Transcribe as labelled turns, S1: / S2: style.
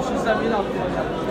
S1: Düşünsem yine aklıma